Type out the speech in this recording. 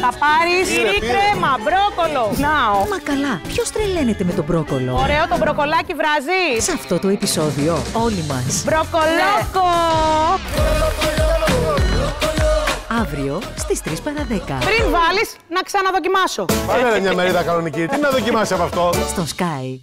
Θα πάρεις ή κρέμα, μπρόκολο. Ναο. Μα καλά, ποιος τρελαίνεται με τον μπρόκολο; Ωραίο το μπροκολάκι βράζει. Σε αυτό το επεισόδιο, όλοι μας Μπροκολόκο. Αύριο στις 3 παρα 10. Πριν βάλεις να ξαναδοκιμάσω. Πάμε μια μερίδα κανονική. Τι να δοκιμάσει από αυτό; Στο Sky.